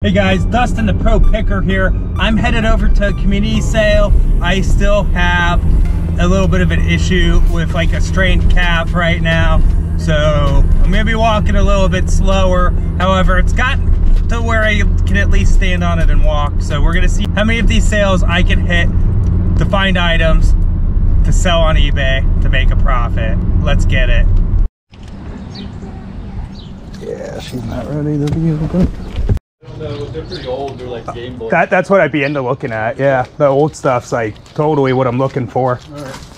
Hey guys, Dustin the Pro Picker here. I'm headed over to a community sale. I still have a little bit of an issue with like a strained calf right now. So I'm gonna be walking a little bit slower. However, it's gotten to where I can at least stand on it and walk. So we're gonna see how many of these sales I can hit to find items to sell on eBay to make a profit. Let's get it. Yeah, she's not ready to be open. No, they're pretty old. They're like Game Boy. That, that's what I'd be into looking at. Yeah, the old stuff's like totally what I'm looking for. All right.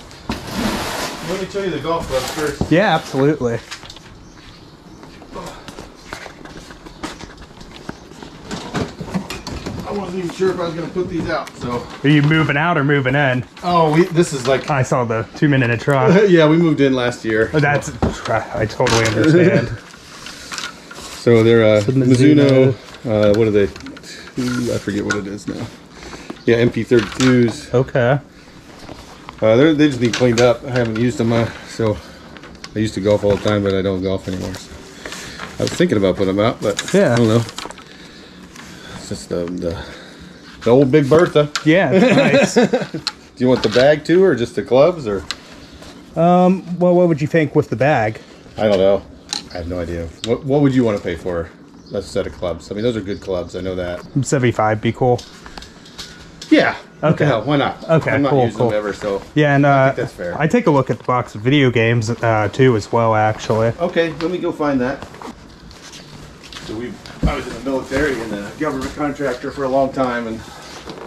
Let me show you the golf clubs first. Yeah, absolutely. I wasn't even sure if I was gonna put these out. So. Are you moving out or moving in? Oh, we. This is like. I saw the two minute a try. yeah, we moved in last year. That's I totally understand. So they're uh, Mizuno. Uh, what are they? I forget what it is now. Yeah, MP32s. okay. Uh, they're- they just need cleaned up. I haven't used them, uh, so I used to golf all the time, but I don't golf anymore. So I was thinking about putting them out, but Yeah. I don't know. It's just the, the the old Big Bertha. Yeah, it's nice. Do you want the bag too, or just the clubs, or um, well, what would you think with the bag? I don't know. I have no idea. What what would you want to pay for a set of clubs? I mean, those are good clubs. I know that. 75 be cool. Yeah. Okay. hell? Why not? Okay, I'm not cool, using cool. them ever, so Yeah, and uh, think that's fair. I take a look at the box of video games uh, too as well. Actually, Okay, let me go find that. So we, I was in the military and a government contractor for a long time, and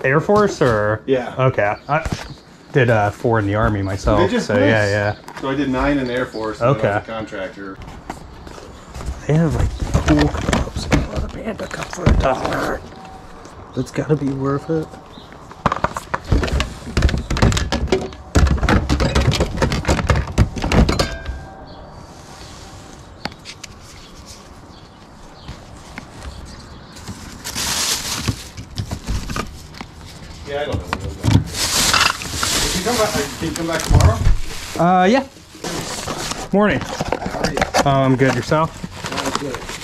Air Force or Yeah. Okay, I did uh, four in the army myself. Did you? So Nice. yeah, yeah. so I did nine in the Air Force. And I was Okay. a contractor. They have like cool cups. Panda cup for a dollar. That's gotta be worth it. Yeah, I don't know. What those are. Can you come back? Can you come back tomorrow? Uh, yeah. Morning. How are you? I'm good. Yourself? I'm good.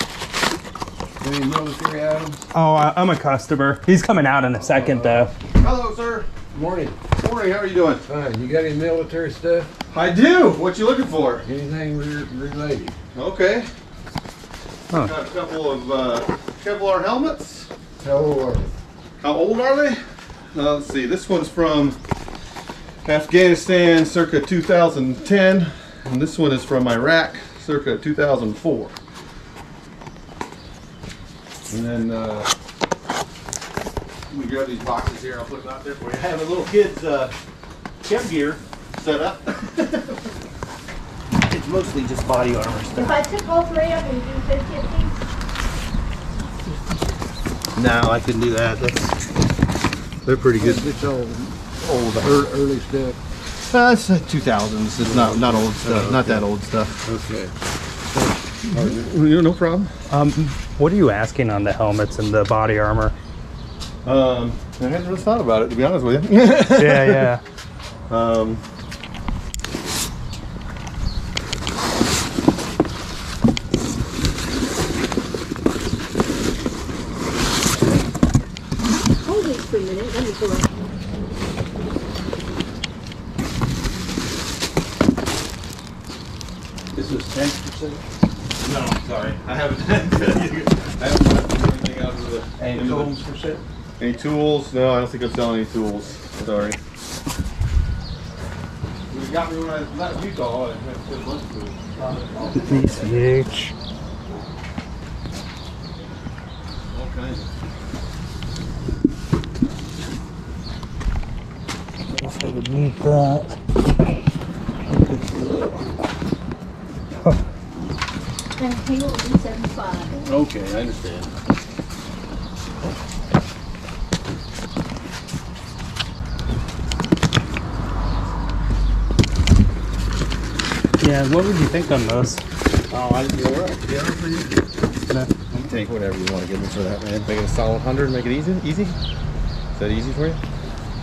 Any military items? Oh, uh, I'm a customer. He's coming out in a second, though. Hello, sir. Morning. Morning. How are you doing? Fine. You got any military stuff? I do. What you looking for? Anything re- related? Okay. Huh. Got a couple of uh, Kevlar helmets. How old are you? How old are they? Uh, let's see. This one's from Afghanistan, circa 2010, and this one is from Iraq, circa 2004. And then uh, let me grab these boxes here. I'll put them out there for you. I have a little kid's uh, chem gear set up. it's mostly just body armor stuff. If I took all three of them, do fifty apiece? No, I couldn't do that. That's they're pretty good. It's all Old. ear- early stuff. Uh, it's uh, 2000s. It's not not old stuff. Not that old stuff. Okay. Mm-hmm. No problem. Um, what are you asking on the helmets and the body armor? Um, I hadn't really thought about it, to be honest with you. yeah, yeah. Um, This is 10%. Any tools? No, I don't think I'm selling any tools. Sorry. You got me when I was out in Utah. I had a bunch of tools. PCH. All kinds of. I would need that. And he will be seventy-five. Okay, I understand. Yeah, what would you think on those? Oh, I didn't know right. To be honest with you. You take whatever you want to give me for that, man. Make it a solid hundred. Make it easy. Easy. Is that easy for you?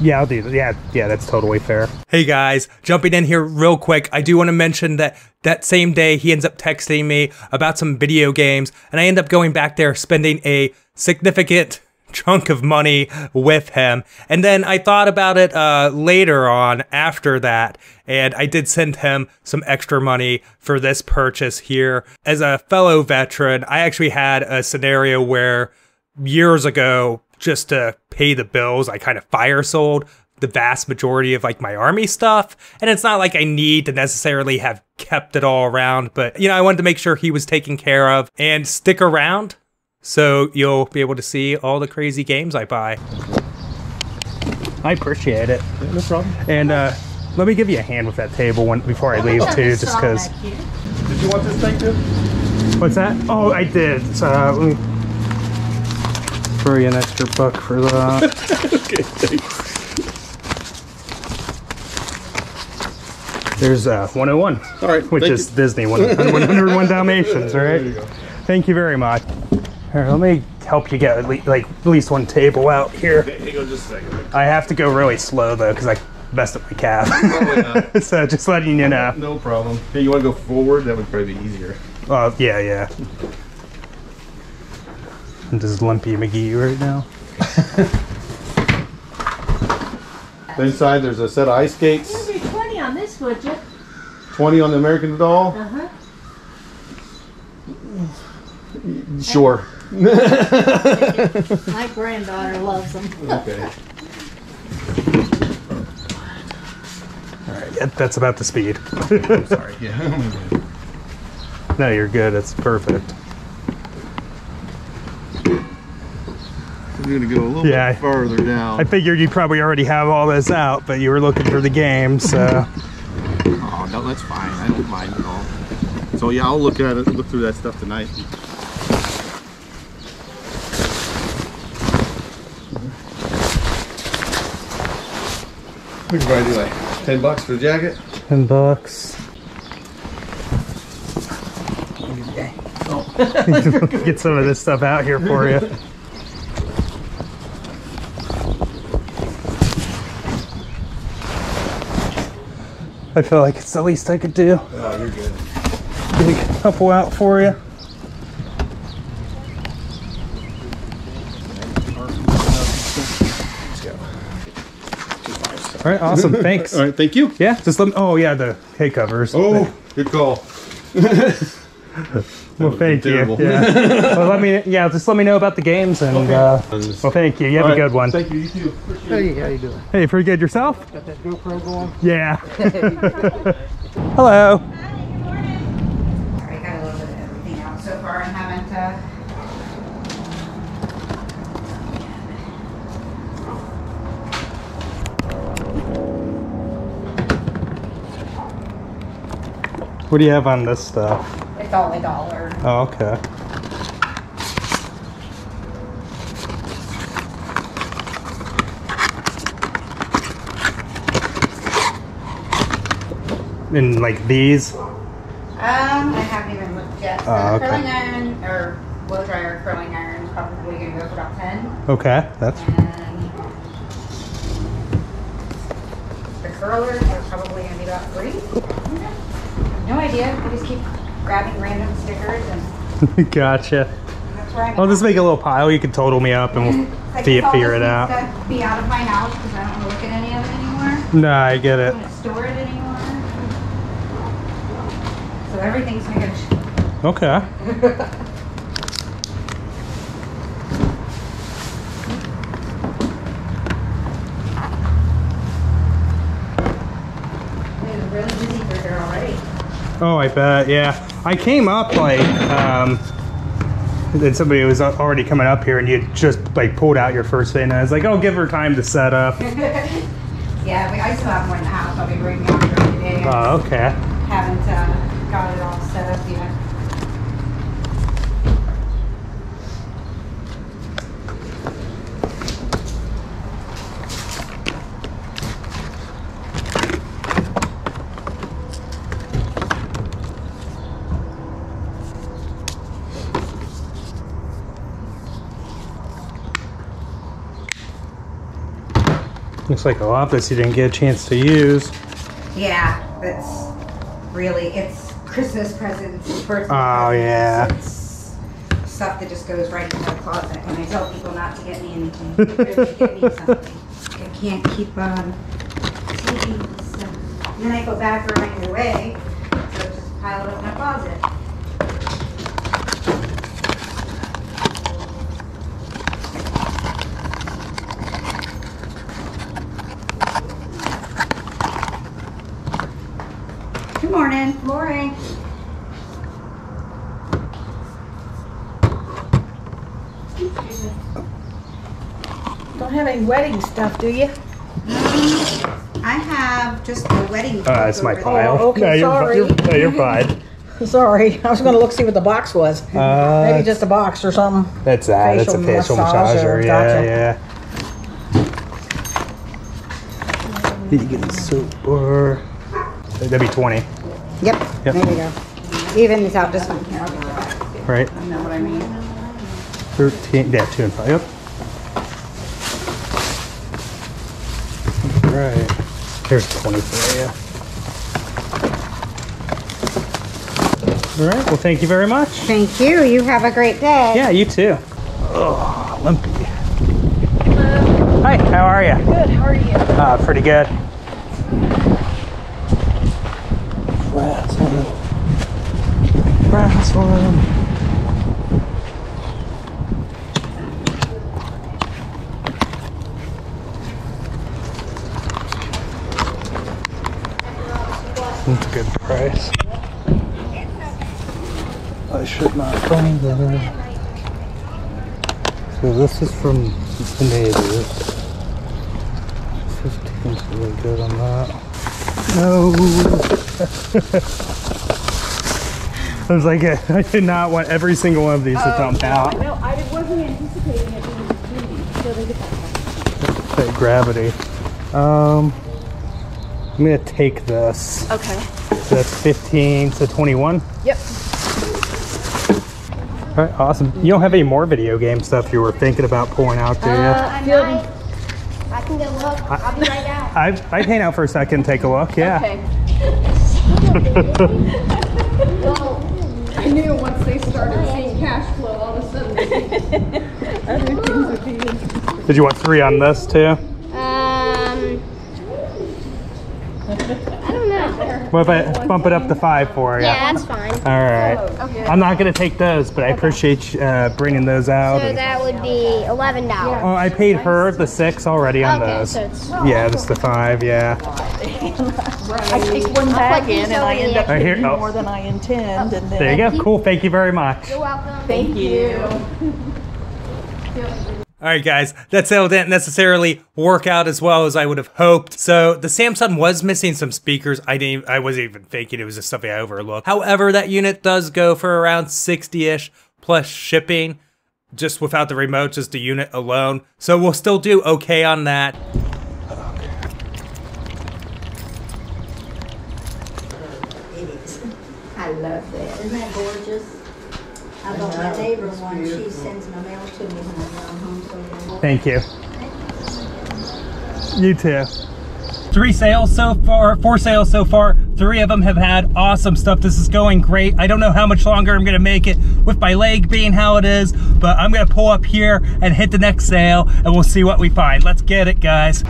Yeah, I'll do that. Yeah, yeah, that's totally fair. Hey guys, jumping in here real quick. I do want to mention that that same day he ends up texting me about some video games, and I end up going back there spending a significant chunk of money with him. And then I thought about it uh, later on after that, and I did send him some extra money for this purchase here. As a fellow veteran, I actually had a scenario where years ago, just to pay the bills, I kind of fire sold the vast majority of like my army stuff. And it's not like I need to necessarily have kept it all around, but you know, I wanted to make sure he was taken care of and stick around so you'll be able to see all the crazy games I buy. I appreciate it. no problem. And uh, let me give you a hand with that table one before I leave too, just because. Did you want this thing too? What's that? Oh, I did. So uh, let me throw you an extra buck for that. okay, thanks. There's uh, 101, All right, which is you. Disney, 101 Dalmatians, right? There you go. Thank you very much. Here, let me help you get at least, like at least one table out here. Hang on just a second. I have to go really slow though because I messed up my calf. Probably not. so just letting you know. No problem. Hey, you want to go forward? That would probably be easier. Oh yeah, yeah. I'm just Lumpy McGee right now. Inside, there's a set of ice skates. You'd be 20 on this, would you? 20 on the American Doll. Uh-huh. Sure. My granddaughter loves them. Okay. All right, yeah, that's about the speed. Sorry. Yeah. no, you're good. It's perfect. We're gonna go a little Yeah. bit further down. I figured you probably already have all this out, but you were looking for the game, so Oh no, that's fine. I don't mind at all. So yeah, I'll look at it, look through that stuff tonight. We can probably do like ten bucks for the jacket. ten bucks. Get some of this stuff out here for you. I feel like it's the least I could do. Oh, you're good. Get a couple out for you. All right, awesome. Thanks. All right, thank you. Yeah, just let me. Oh, yeah, the hay covers. Oh, good call. well, thank you. Yeah. well, let me. Yeah, just let me know about the games and. Uh, well, thank you. You have All a right, good one. Thank you. You too. Appreciate it. Hey, how you doing? Hey, pretty good yourself? Got that GoPro going? Yeah. Hello. What do you have on this stuff? it's all a dollar. Oh, okay. And like these? Um, I haven't even looked yet. So Oh, okay. curling iron or blow dryer curling iron is probably gonna go for about ten. Okay, that's And the curlers are probably gonna be about three. No idea. I just keep grabbing random stickers and gotcha. that's where I'm. I'll at. just make a little pile. You can total me up and we'll I fi- guess figure it out. to Be out of my house because I don't look at any of it anymore. No, I get I it. don't wanna store it anymore. So everything's gonna Okay. It's really busy for here already. Oh, I bet. Yeah, I came up like um, then somebody was already coming up here, and you just like pulled out your first thing. And I was like, "Oh, give her time to set up." Yeah, we, I still have one in the house. I'll be bringing out during the day. I Oh, okay. haven't uh, got it all set up yet. Looks like a lot this you didn't get a chance to use. Yeah, that's really it's Christmas presents, birthday Oh, yeah. It's stuff that just goes right into the closet, and I tell people not to get me anything. Get me something. I can't keep on taking stuff. And then I go back right away, so just pile it up in my closet. Good morning. Morning. Don't have any wedding stuff, do you? I have just a wedding. Uh, it's my cake over pile. Oh, okay, no, you're, sorry. You're, no, you're fine. Sorry, I was gonna look see what the box was. Uh, Maybe just a box or something. That's that. That's a Facial facial massager, massager. Yeah, gotcha. yeah. Did you get the soap or? That'd be 20. Yep. Yep. There you go. Even this out this one. Here, I'll that. right? You know what I mean? 13, yeah, 2 and 5. Yep. Right. Here's 20 for you. All right. Well, thank you very much. Thank you. You have a great day. Yeah, you too. Oh, Limpy. Hi, how are you? Good, how are you? Uh, pretty good. Brass one. Brass one. That's a price. I should not find that. So this is from the neighbors. 15's really good on that. No. I was like, I did not want every single one of these to dump out. No, I wasn't anticipating it being so they get that. That gravity. Um, I'm gonna take this. Okay. So that's 15 to 21. Yep. All right, awesome. You don't have any more video game stuff you were thinking about pulling out, do you? Uh, I might. I can go look. I'll be right out. I I hang out for a second, take a look. Yeah. Okay. I knew once they started seeing cash flow, all of a sudden, other things would be. Did you want three on this too? Um. I don't know. What if I bump it up to five for you? Yeah, that's fine. All right. I'm not gonna take those, but I appreciate you, uh, bringing those out. So and- that would be eleven dollars. Oh, I paid her the six already on Okay, those. so it's Yeah, that's the five. Yeah. I take one bag in and I end up I hear- getting oh. more than I intend and then. There you go. Cool. Thank you very much. You're welcome. Thank you. All right, guys, that sale didn't necessarily work out as well as I would have hoped. So the Samsung was missing some speakers. I didn't, I wasn't even thinking it was just something I overlooked. However, that unit does go for around 60-ish plus shipping, just without the remote, just the unit alone. So we'll still do okay on that. I love that. Isn't that gorgeous? I got my neighbor one, she sends my mail to me when I come home, so yeah. Thank you. You too. Three sales so far, four sales so far. Three of them have had awesome stuff. This is going great. I don't know how much longer I'm gonna make it with my leg being how it is, but I'm gonna pull up here and hit the next sale and we'll see what we find. Let's get it, guys.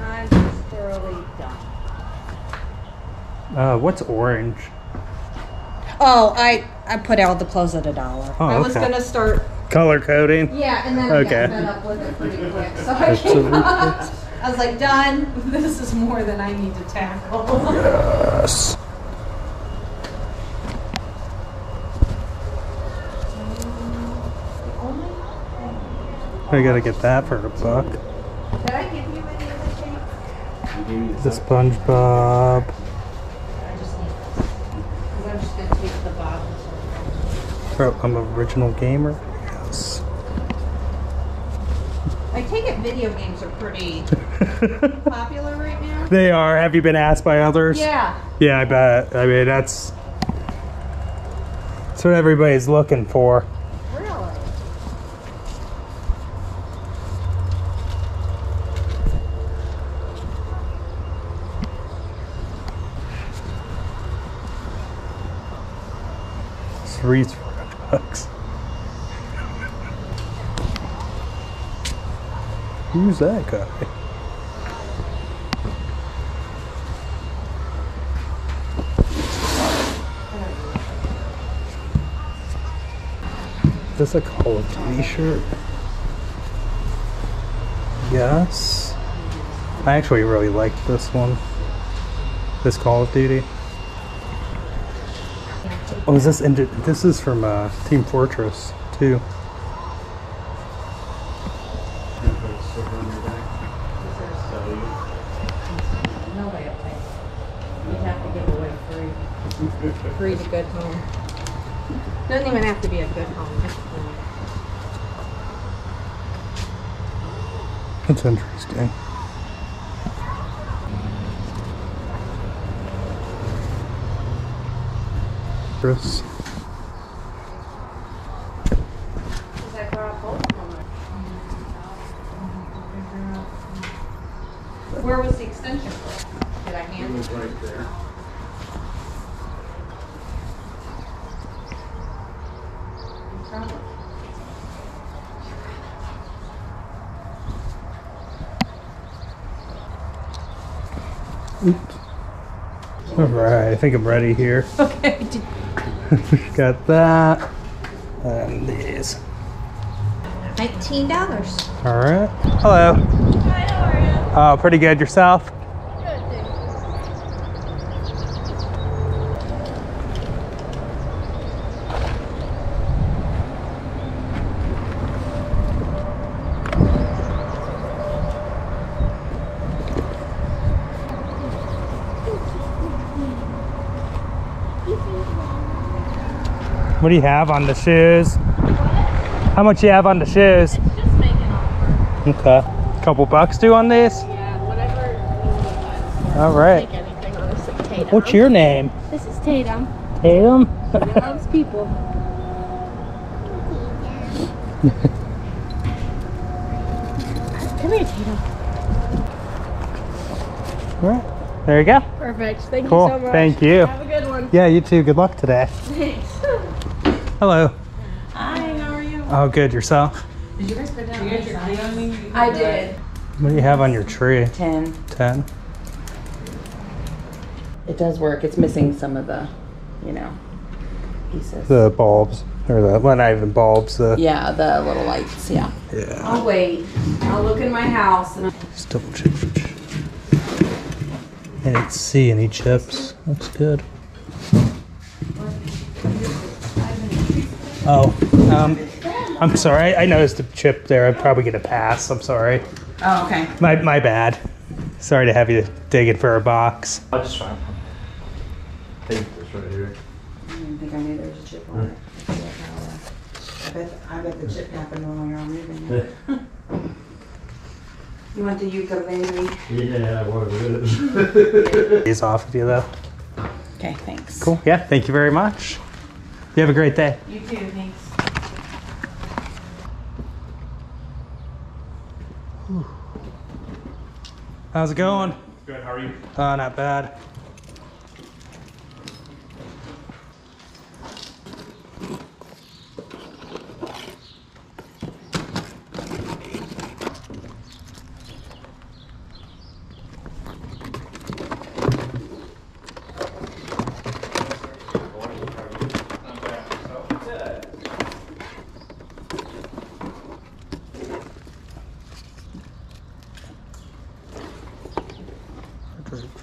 I'm just thoroughly done. Uh, what's orange? Oh, I I put out the clothes at a dollar. Oh, I was okay. gonna start. Color coding. Yeah, and then I Okay. got fed up with it pretty quick, so I That's gave a- up. I was like, done. This is more than I need to tackle. Yes. I gotta get that for a buck. Did I give you any of the cake? The SpongeBob. I just need, because I'm just gonna take the bottom. Oh, I'm an original gamer. Yes. I take it video games are pretty popular right now. They are. Have you been asked by others? Yeah. Yeah, I bet. I mean, that's that's what everybody's looking for. Really? Three bucks. Who's that guy? Is this a Call of Duty shirt? Yes. I actually really like this one. This Call of Duty. Oh, is this? Indi- this is from uh, Team Fortress 2. Nobody will. You'd have to give away free. Free to good home. Doesn't even have to be a good home. just. That's interesting. Chris. Is that brought both of them? Where was the extension cord? Did I hand it? right there. Oops. All right, I think I'm ready here. Okay. Got that. And these. Nineteen dollars. All right. Hello. Hi, how are you? Uh, pretty good yourself. What do you have on the shoes? How much you have on the shoes? Just make an offer. Okay. Couple bucks due on these? Yeah, whatever. All right. Anything. Tatum. What's your name? This is Tatum. Tatum? He loves people. Come here, Tatum. All right. There you go. Perfect. Thank Cool. you so much. Thank you. Have a good one. Yeah, you too. Good luck today. Thanks. Hello. Hi, how are you? Oh, good. Yourself? Did you guys put down your sign on me? I did. What do you have on your tree? 10. 10? It does work. It's missing some of the, you know, pieces. The bulbs. Or the, well, not even bulbs. The, yeah, the little lights. Yeah. yeah. I'll wait. I'll look in my house and I'll Just double check. I didn't see any chips. Looks good. Oh, um, I'm sorry. I, I noticed a chip there. I'm probably going to pass. I'm sorry. Oh, okay. My, my bad. Sorry to have you digging for a box. I'll just try. think this right here. I didn't think I knew there was a chip on it. I bet, I bet the chip happened when we were moving it. You want the ukulele? Yeah, I what it is. These off of you though. Okay, thanks. Cool. Yeah. Thank you very much. You have a great day. You too, thanks. How's it going? Good, how are you? Uh, not bad.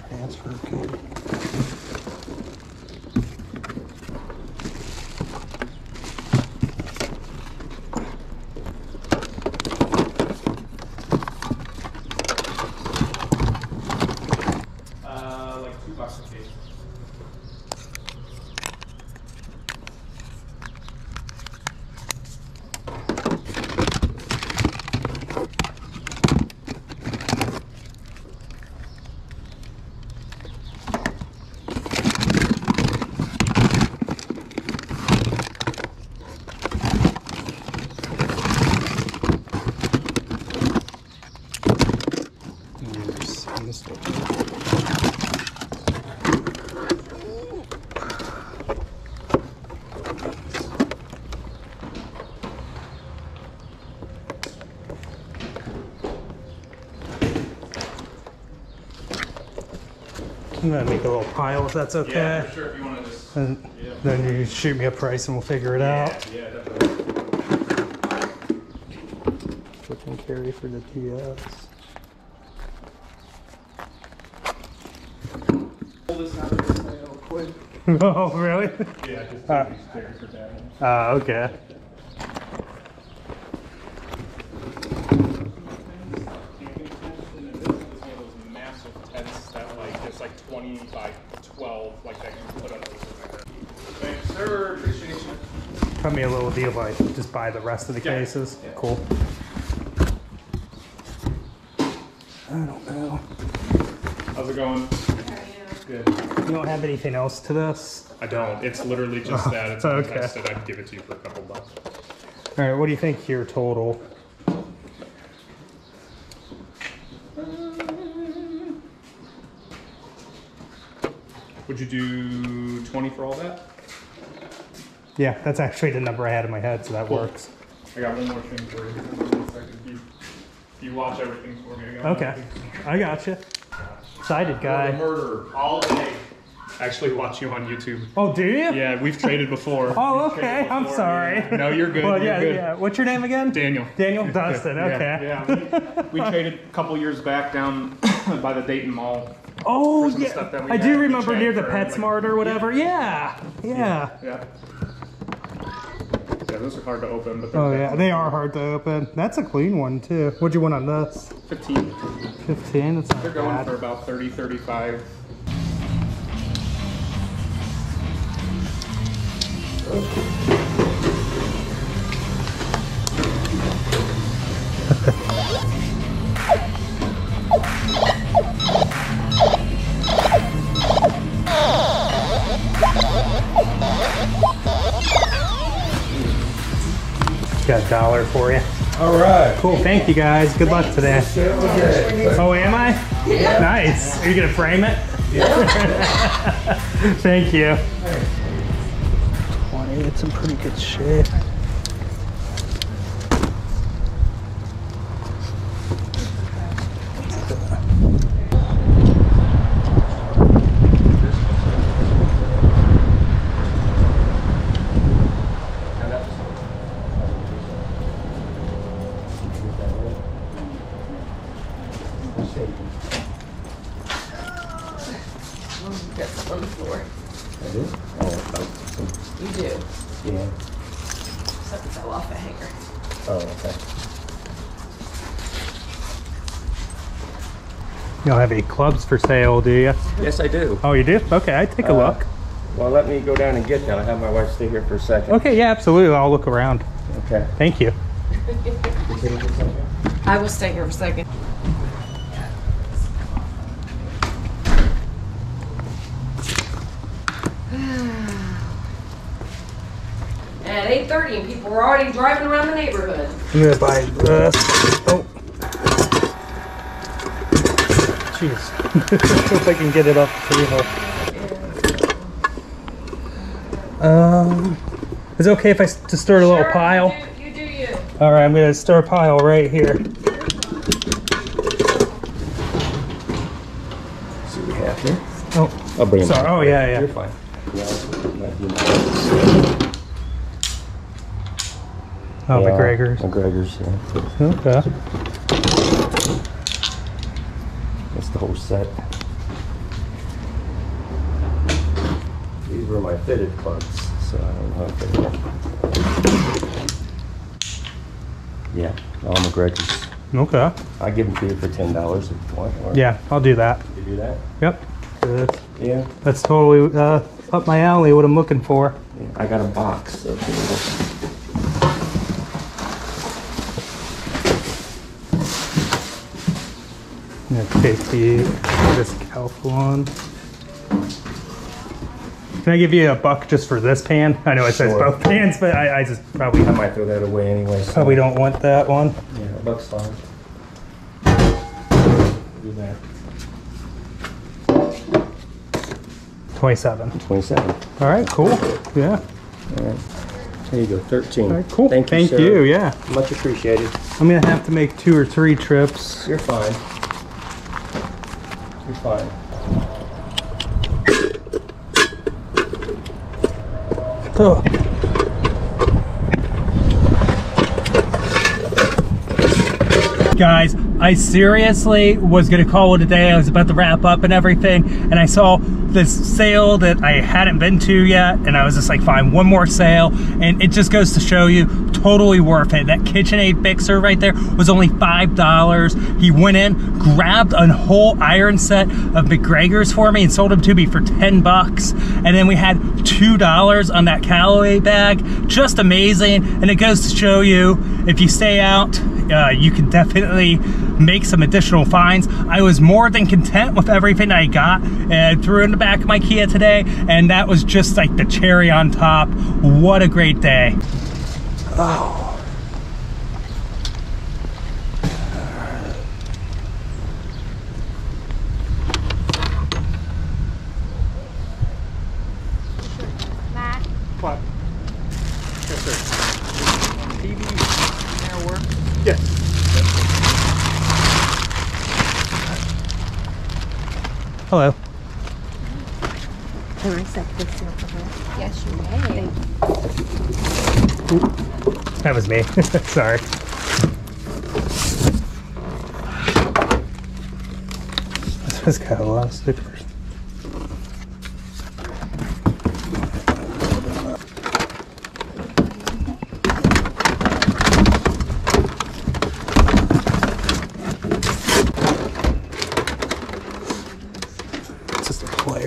Transfer case. I'm gonna make a little pile if that's okay. Yeah, for sure. If you want to just. And then you shoot me a price and we'll figure it out. Yeah, definitely. Switch and carry for the TS. Pull this out of the sale quick. oh, really? Yeah, just Uh, for dad. Ah, okay. massive tents that like it's like 20 by 12 like that you put up Thanks, sir. Appreciate you. Cut me a little deal the rest of the Yeah. cases. Yeah. Cool. I don't know. How's it going? Good. You don't have anything else to this? I don't. It's literally just Oh, that. It's okay. untested. I'd give it to you for a couple bucks. All right, what do you think here total? Would you do 20 for all that? Yeah, that's actually the number I had in my head, so that Cool. works. I got one more thing for you. You, you watch everything for me. I got Okay, I got you. Excited guy. murder all day. Actually, watch you on YouTube. Oh, do you? Yeah, we've traded before. Oh, okay. I'm sorry. yeah. No, you're good. Well, you're yeah, good. yeah. What's your name again? Daniel. Daniel Dustin. Yeah, okay. Yeah, we, we traded a couple years back down by the Dayton Mall. Oh, yeah. stuff that we I had. do remember near the PetSmart or whatever. Yeah. Yeah. Yeah. Yeah, those are hard to open, but they're Oh, yeah. They are hard to open. That's a clean one, too. What'd you want on this? 15. 15? That's not They're going bad. for about 30, 35. Got dollar for you. All right. Cool. Thank you, guys. Good luck today. Oh, am I? Yeah. Nice. Are you going to frame it? Yeah. Thank you. 20. It's in pretty good shape. Got some on the floor. I do? Oh, You do. okay. Yeah. Something fell off a hanger. Oh, okay. You don't have any clubs for sale, do you? Yes, I do. Oh, you do? Okay, I'd take a Uh, look. Well, let me go down and get that. I have my wife stay here for a second. Okay, yeah, absolutely. I'll look around. Okay. Thank you. I will stay here for a second. At eight thirty and people were already driving around the neighborhood. I'm gonna buy this. Oh. Jeez. if I can get it up the hill. Um, is it okay if I s- just stir a little pile? You do you. All right, I'm gonna stir a pile right here. See what we have here. Oh, I'll bring it sorry. Oh, yeah, yeah. You're fine. Yeah, might be nice. Oh, Yeah, MacGregor's. MacGregor's, yeah. Okay. Whole set. These were my fitted clubs, so I don't know if they were. Yeah, all MacGregor's. Okay. I give them to you for ten dollars if you want. Yeah, I'll do that. You do that? Yep. Good. Yeah. That's totally uh, up my alley. What I'm looking for. Yeah, I got a box. So if you want- I'm gonna take the this one. Can I give you a buck just for this pan? I know it says both pans, but I, I just probably I might throw that away anyway. so- probably don't want that one. Yeah, a buck's fine. Do that. Twenty-seven. Twenty-seven. All right, cool. Yeah. All right. There you go, thirteen. All right, cool. Thank you, Thank you. Yeah. Much appreciated. I'm gonna have to make two or three trips. You're fine be fine. Oh. Guys, I seriously was gonna call it a day. I was about to wrap up and everything, and I saw this sale that I hadn't been to yet, and I was just like, fine, one more sale, and it just goes to show you, totally worth it. That KitchenAid mixer right there was only $5. He went in, grabbed a whole iron set of MacGregor's for me and sold them to me for 10 bucks. And then we had $2 on that Callaway bag. Just amazing. And it goes to show you, if you stay out, uh, you can definitely make some additional finds. I was more than content with everything I got and threw in the back of my Kia today, and that was just like the cherry on top. What a great day. Oh. Matt. What? Yes, sir. TV now work? Yes. Hello. Can I set this here for her? Yes, you may. That was me. Sorry. This has got a lot of stickers. It's just a player.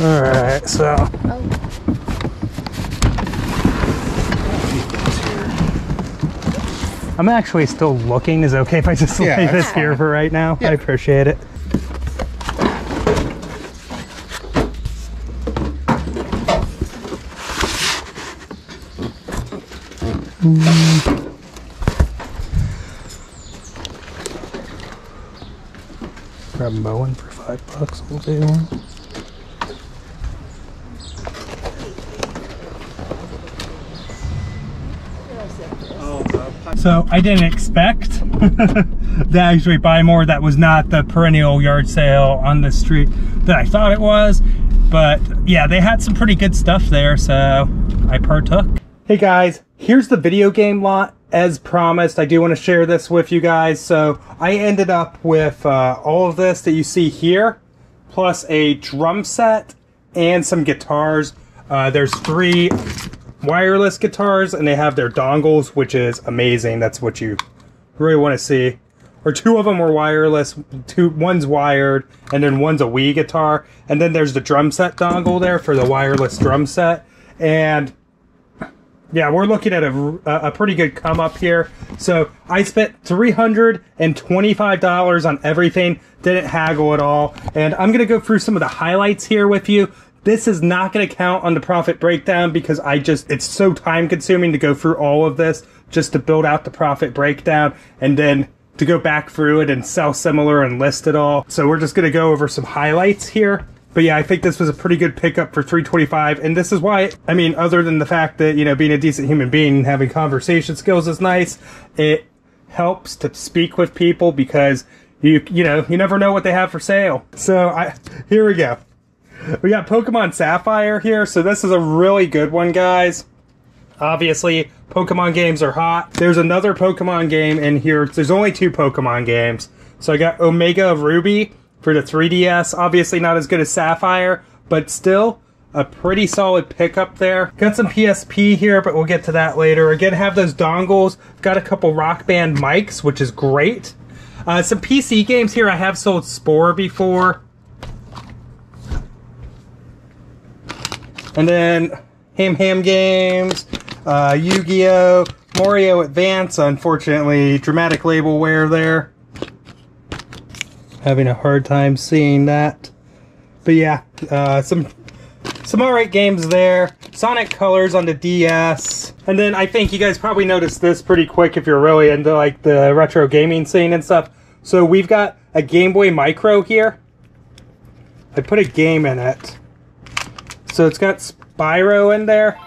All right, so I'm actually still looking. Is it okay if I just Yeah, leave this here for right now? I appreciate it. Mm. Grab Moen for five bucks. We'll do one. So I didn't expect to actually buy more. That was not the perennial yard sale on the street that I thought it was. But yeah, they had some pretty good stuff there, so I partook. Hey guys, here's the video game lot. As promised, I do want to share this with you guys. So I ended up with uh, all of this that you see here, plus a drum set and some guitars. Uh, there's three wireless guitars and they have their dongles, which is amazing. That's what you really want to see. Or two of them were wireless, two one's wired, and then one's a Wii guitar. And then there's the drum set dongle there for the wireless drum set. And yeah, we're looking at a, a pretty good come up here. So I spent $325 on everything, didn't haggle at all. And I'm going to go through some of the highlights here with you. This is not going to count on the profit breakdown because I just, it's so time consuming to go through all of this just to build out the profit breakdown and then to go back through it and sell similar and list it all. So we're just going to go over some highlights here. But yeah, I think this was a pretty good pickup for 325 and this is why I mean other than the fact that, you know, being a decent human being and having conversation skills is nice, it helps to speak with people because you you know, you never know what they have for sale. So I here we go. We got Pokemon Sapphire here, so this is a really good one, guys. Obviously, Pokemon games are hot. There's another Pokemon game in here. There's only two Pokemon games. So I got Omega Ruby for the 3DS. Obviously not as good as Sapphire, but still a pretty solid pickup there. Got some PSP here, but we'll get to that later. Again, have those dongles. Got a couple Rock Band mics, which is great. Uh, some PC games here. I have sold Spore before. And then Ham Ham Games, uh, Yu-Gi-Oh!, Mario Advance, unfortunately, dramatic label wear there. Having a hard time seeing that. But yeah, uh, some some alright games there. Sonic Colors on the DS. And then I think you guys probably noticed this pretty quick if you're really into like the retro gaming scene and stuff. So we've got a Game Boy Micro here. I put a game in it. So it's got Spyro in there.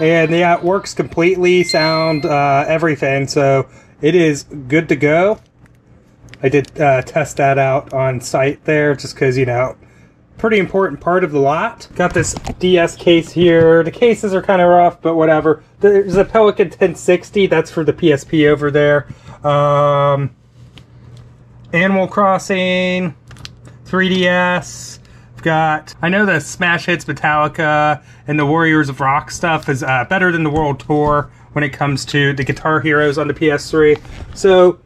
And yeah, it works completely, sound, uh, everything. So it is good to go. I did uh, test that out on site there just because, you know, pretty important part of the lot. Got this DS case here. The cases are kind of rough, but whatever. There's a Pelican 1060. That's for the PSP over there. Um, Animal Crossing, 3DS. Got, I know the Smash Hits Metallica and the Warriors of Rock stuff is uh, better than the World Tour when it comes to the Guitar Heroes on the PS3. So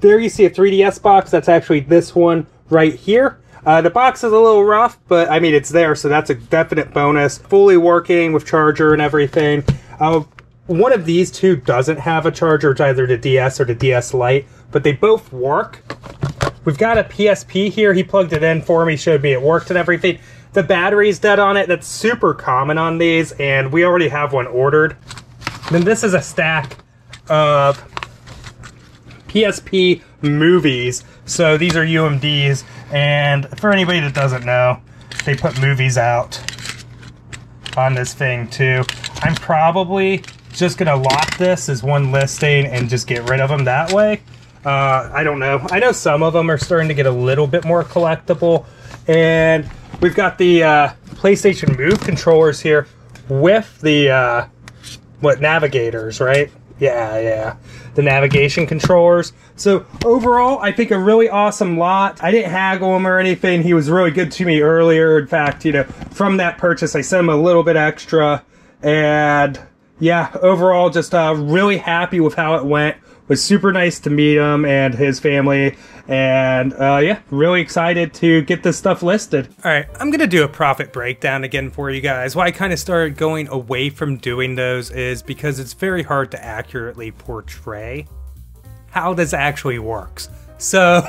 there you see a 3DS box. That's actually this one right here. Uh, the box is a little rough, but I mean, it's there, so that's a definite bonus. Fully working with charger and everything. Uh, one of these two doesn't have a charger. It's either the DS or the DS Lite, but they both work. We've got a PSP here. He plugged it in for me, showed me it worked and everything. The battery's dead on it. That's super common on these, and we already have one ordered. Then this is a stack of PSP movies. So these are UMDs, and for anybody that doesn't know, they put movies out on this thing too. I'm probably just gonna lock this as one listing and just get rid of them that way. Uh, I don't know. I know some of them are starting to get a little bit more collectible, and we've got the uh, PlayStation Move controllers here with the uh, what navigators, right? Yeah, yeah. The navigation controllers. So overall, I think a really awesome lot. I didn't haggle him or anything. He was really good to me earlier. In fact, you know, from that purchase, I sent him a little bit extra. And yeah, overall, just uh, really happy with how it went. Was super nice to meet him and his family. And uh, yeah, really excited to get this stuff listed. All right, I'm gonna do a profit breakdown again for you guys. Why I kind of started going away from doing those is because it's very hard to accurately portray how this actually works. So,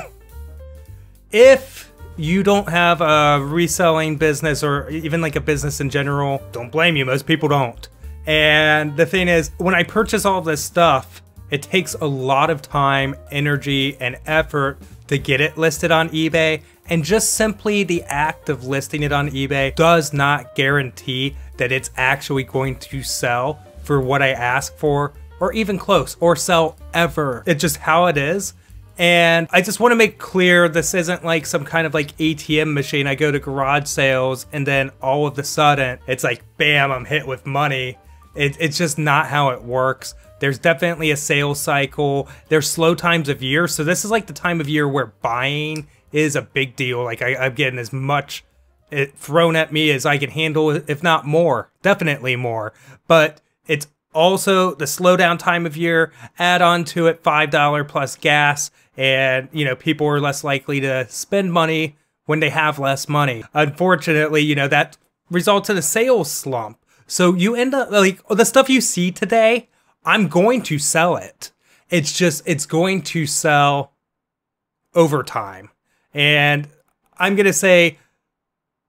if you don't have a reselling business or even like a business in general, don't blame you. Most people don't. And the thing is, when I purchase all this stuff, it takes a lot of time, energy, and effort to get it listed on eBay. And just simply the act of listing it on eBay does not guarantee that it's actually going to sell for what I ask for, or even close, or sell ever. It's just how it is. And I just want to make clear this isn't like some kind of like ATM machine. I go to garage sales and then all of a sudden it's like, bam, I'm hit with money. It, it's just not how it works. There's definitely a sales cycle. There's slow times of year. So this is like the time of year where buying is a big deal. Like I, I'm getting as much it thrown at me as I can handle, if not more, definitely more. But it's also the slowdown time of year. Add on to it $5 plus gas and you know people are less likely to spend money when they have less money unfortunately you know that results in a sales slump so you end up like the stuff you see today i'm going to sell it. It's just it's going to sell over time. And i'm going to say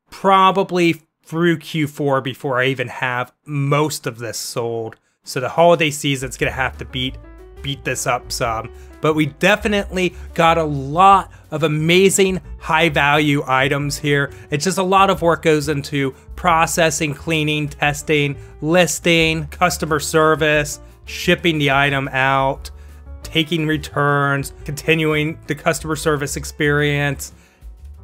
probably through q4 before i even have most of this sold. So the holiday season's going to have to beat beat this up some. But we definitely got a lot of amazing high value items here. It's just a lot of work goes into processing, cleaning, testing, listing, customer service, shipping the item out, taking returns, continuing the customer service experience,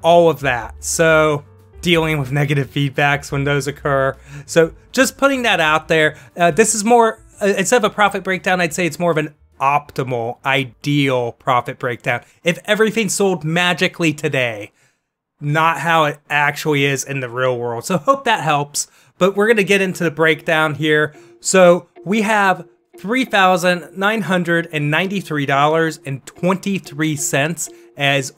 all of that. So dealing with negative feedbacks when those occur. So just putting that out there. Uh, this is more, uh, instead of a profit breakdown, I'd say it's more of an optimal, ideal profit breakdown. If everything sold magically today, not how it actually is in the real world. So hope that helps. But we're to get into the breakdown here. So we have $3,993.23 as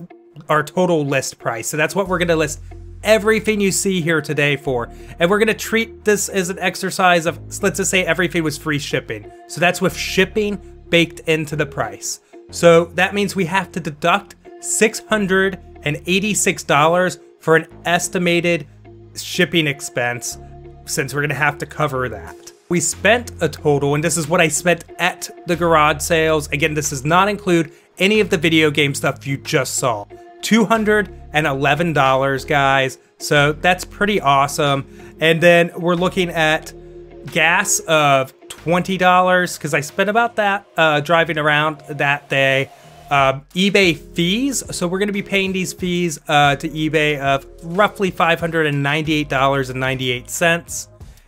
our total list price. So that's what we're going to list everything you see here today for. And we're going to treat this as an exercise of, let's just say everything was free shipping. So that's with shipping baked into the price. So that means we have to deduct $686 for an estimated shipping expense since we're gonna have to cover that. We spent a total, and this is what I spent at the garage sales. Again, this does not include any of the video game stuff you just saw. $211, guys. So that's pretty awesome. And then we're looking at gas of $20 because I spent about that uh, driving around that day. Um, eBay fees. So we're going to be paying these fees uh, to eBay of roughly $598.98.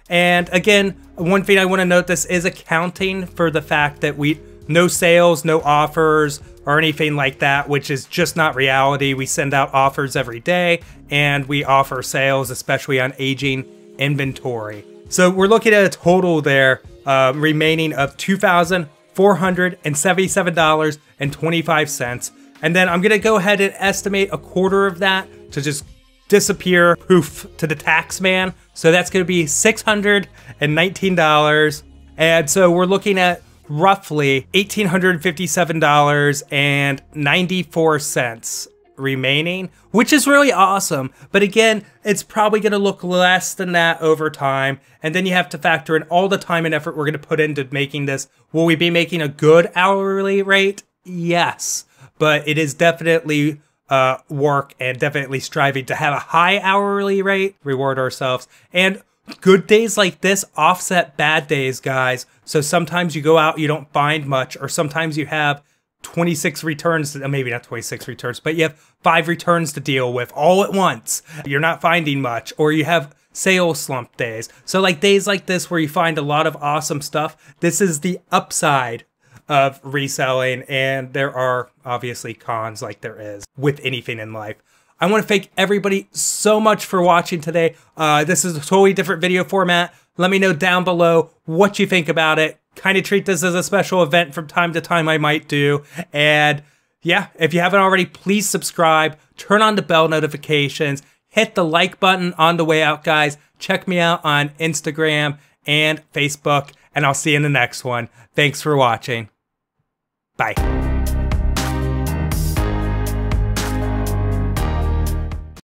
And again, one thing I want to note this is accounting for the fact that we no sales, no offers, or anything like that, which is just not reality. We send out offers every day and we offer sales, especially on aging inventory. So we're looking at a total there uh, remaining of $2,477.25. And then I'm going to go ahead and estimate a quarter of that to just disappear poof to the tax man. So that's going to be $619. And so we're looking at roughly $1,857.94 remaining, which is really awesome. But again, it's probably going to look less than that over time. And then you have to factor in all the time and effort we're going to put into making this. Will we be making a good hourly rate? Yes. But it is definitely uh, work and definitely striving to have a high hourly rate, reward ourselves. And good days like this offset bad days, guys. So sometimes you go out, you don't find much, or sometimes you have 26 returns, maybe not 26 returns, but you have five returns to deal with all at once. You're not finding much, or you have sales slump days. So, like days like this where you find a lot of awesome stuff, this is the upside of reselling, and there are obviously cons like there is with anything in life. I want to thank everybody so much for watching today. Uh, this is a totally different video format. Let me know down below what you think about it. Kind of treat this as a special event from time to time I might do. And yeah, if you haven't already, please subscribe, turn on the bell notifications, hit the like button on the way out, guys. Check me out on Instagram and Facebook, and I'll see you in the next one. Thanks for watching. Bye.